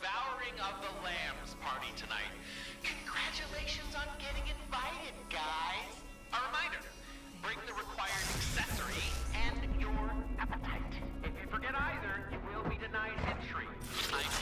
Devouring of the Lambs party tonight. Congratulations on getting invited, guys. A reminder, bring the required accessory and your appetite. If you forget either, you will be denied entry. I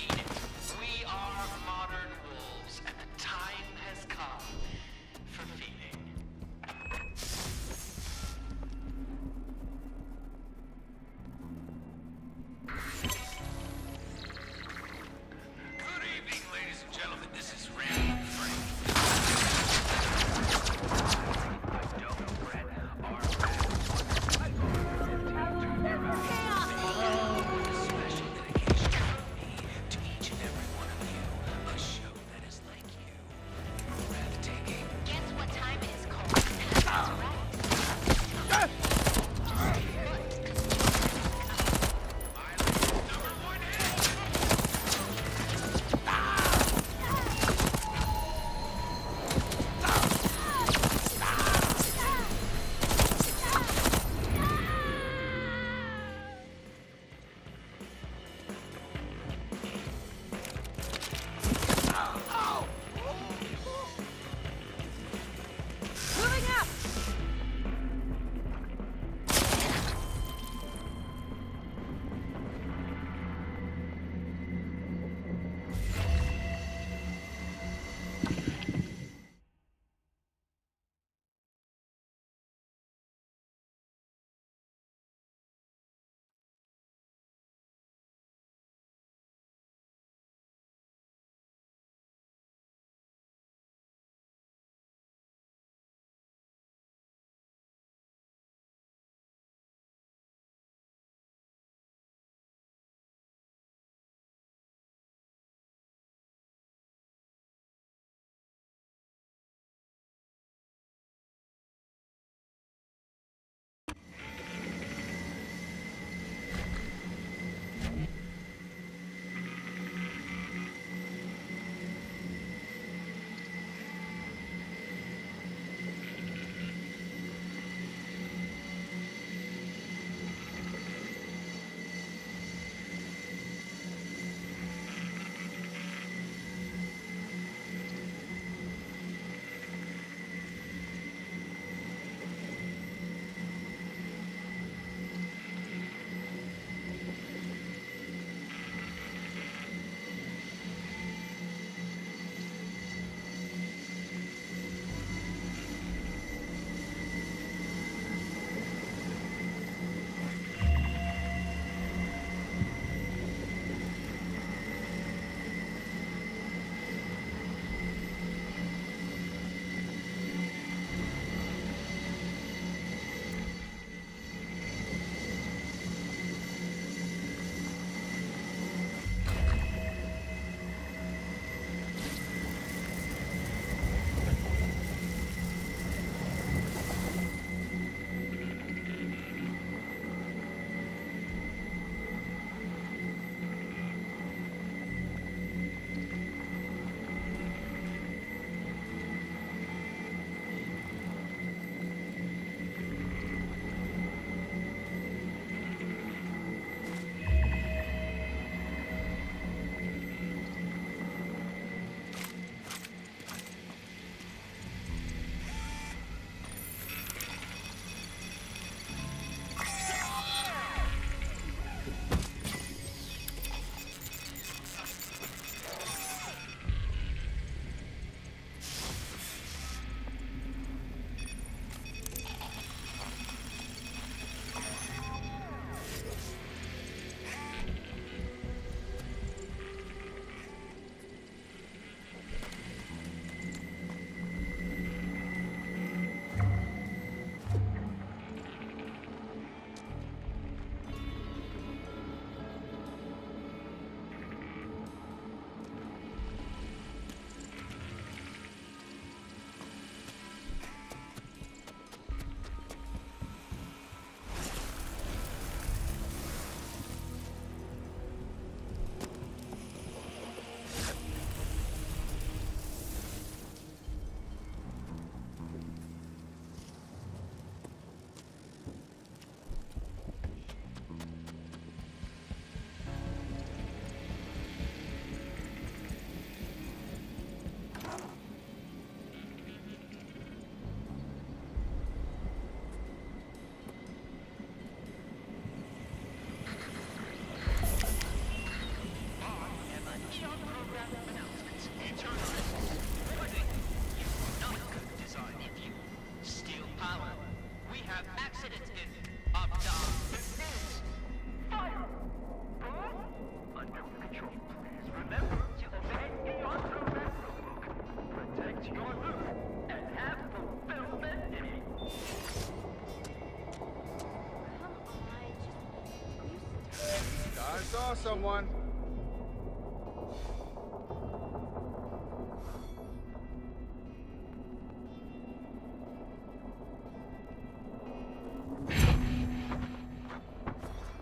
saw someone.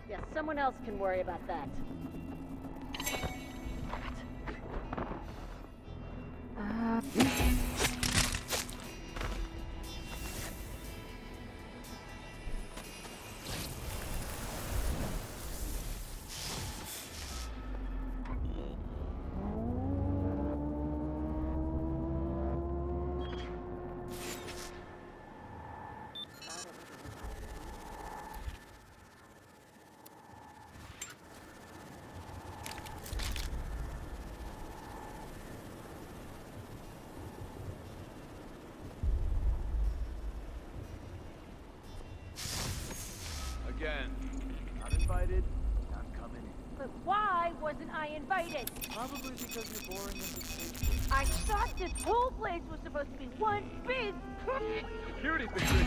Yeah, someone else can worry about that. wasn't I invited? Probably because you're boring and deceitful. I thought this whole place was supposed to be one big... Security picture.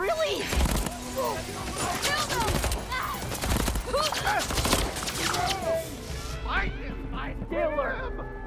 Really? Kill them! Fight him! Fight Killer! him!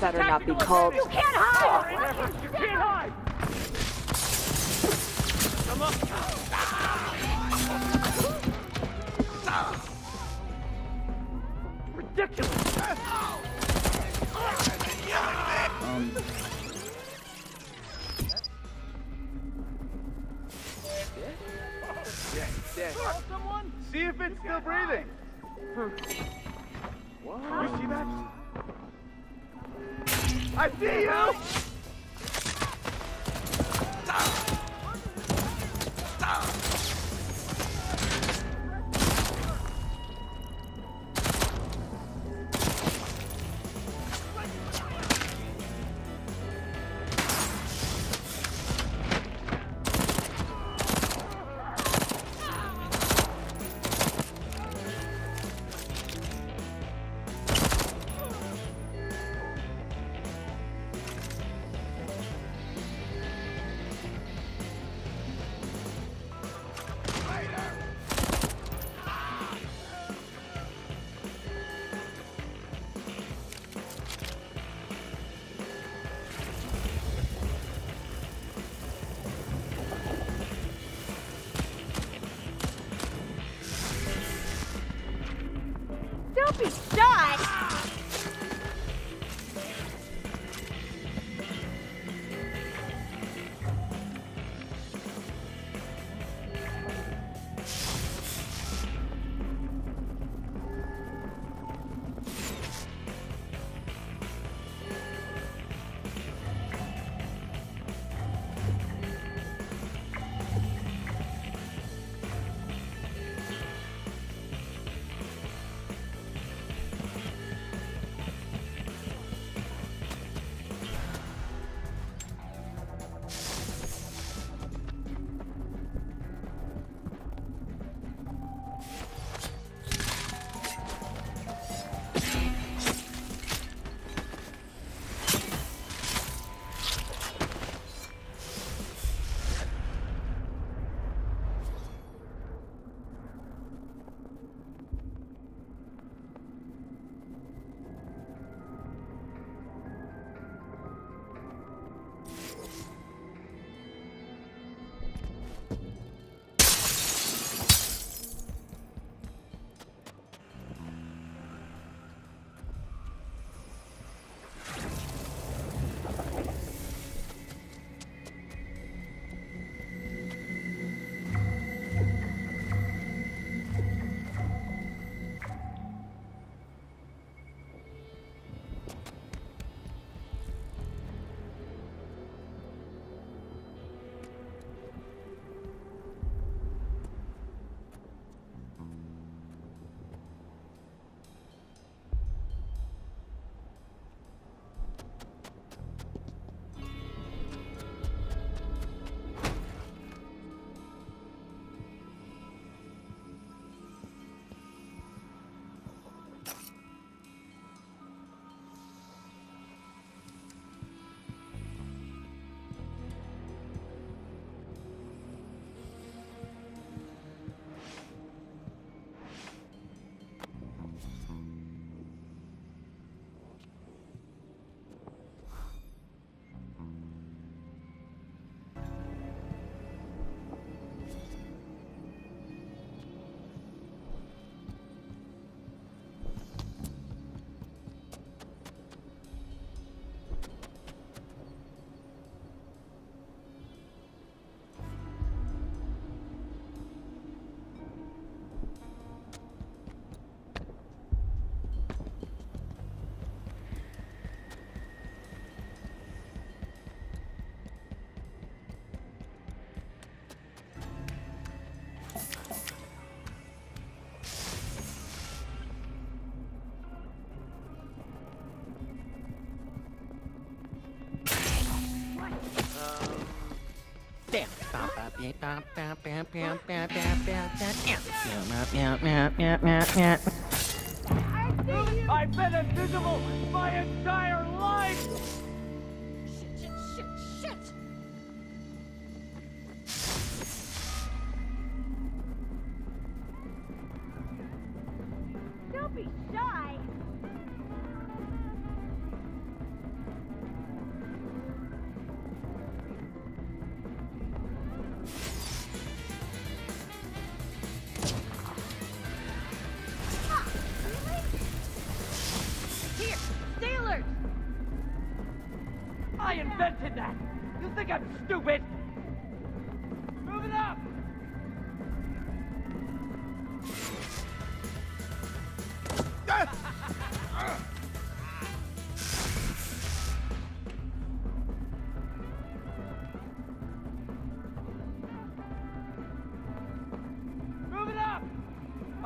Better not be called. You can't hide! You can't hide. Ridiculous. Call someone. See if it's still breathing. What? You see that? I see you. I've been invisible my entire life!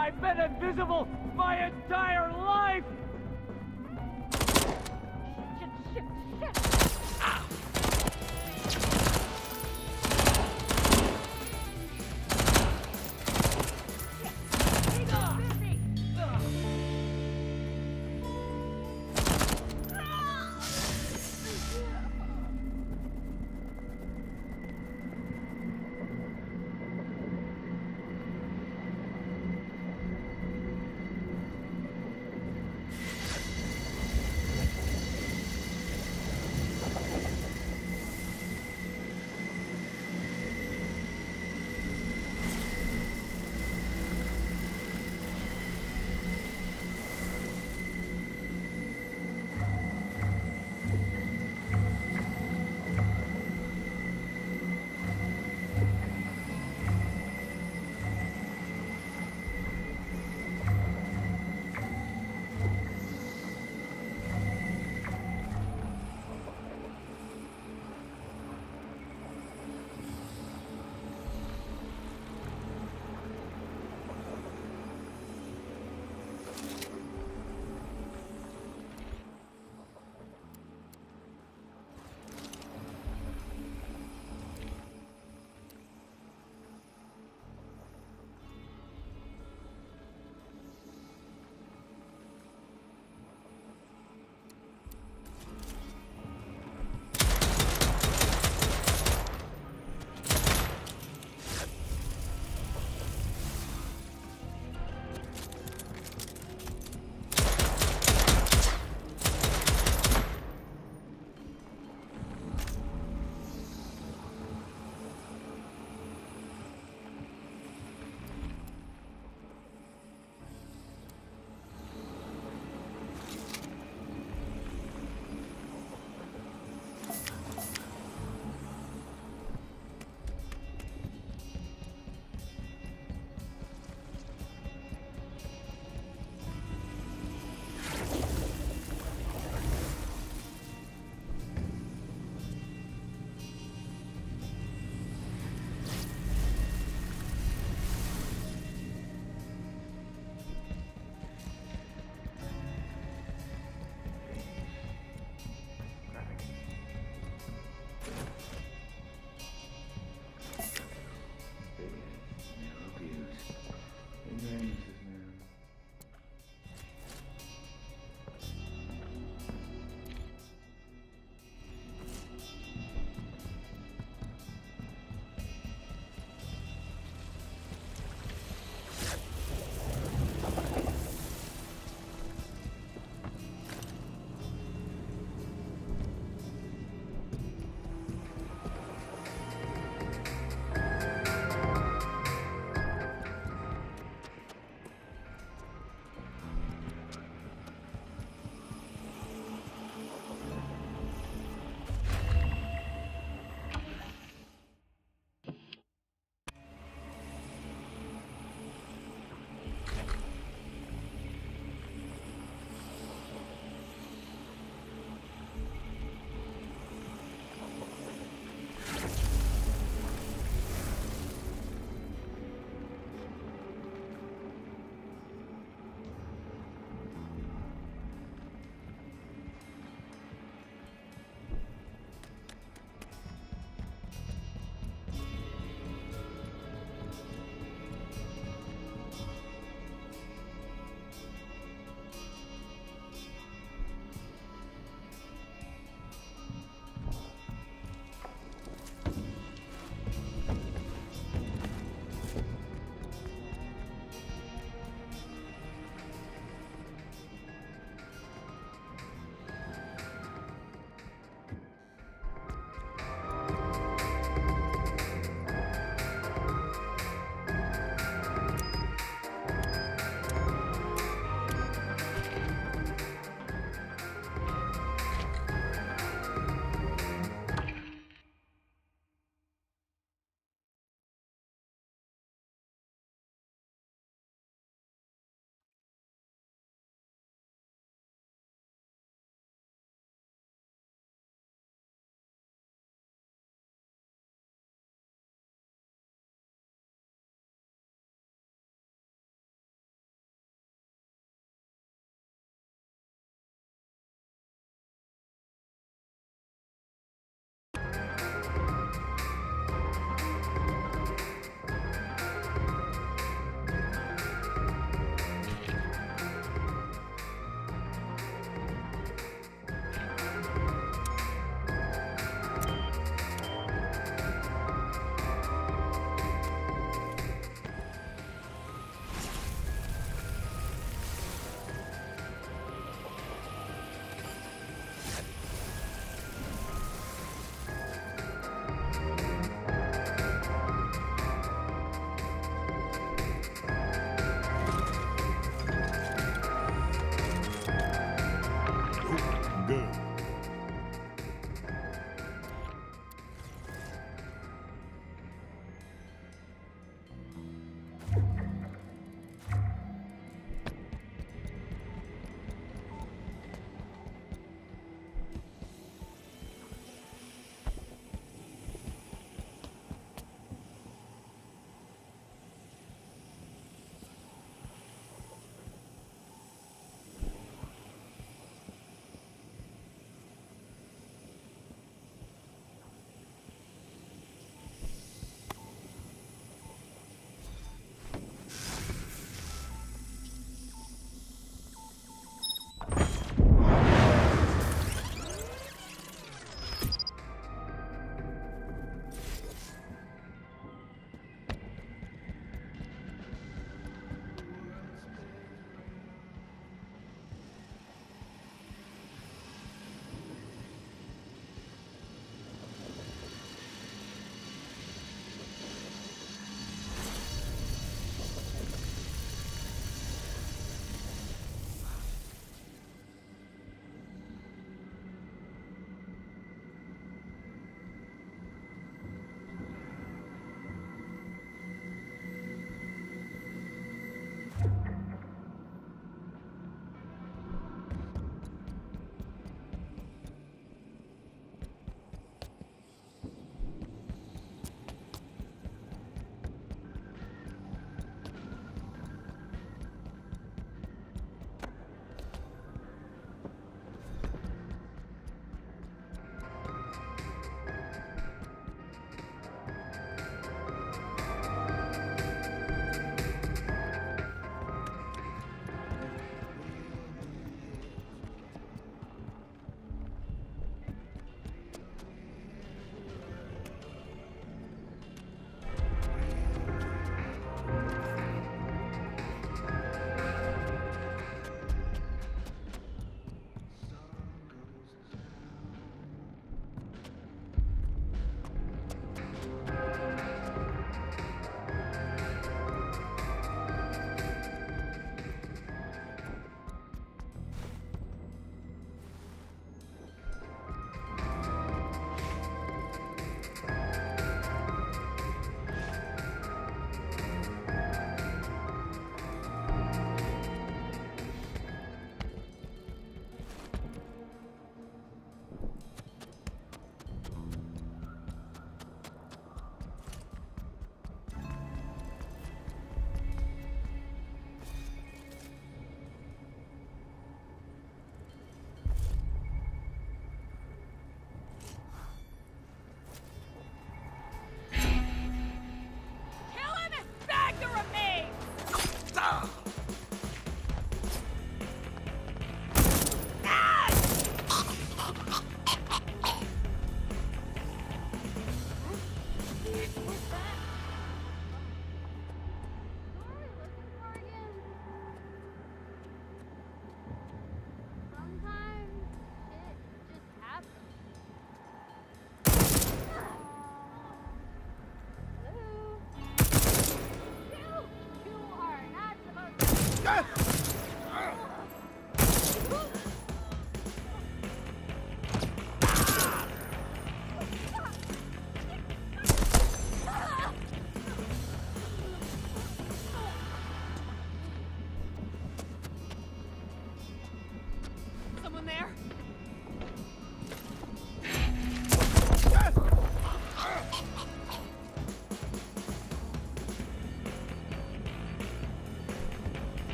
I've been invisible my entire life! Shit, shit, shit!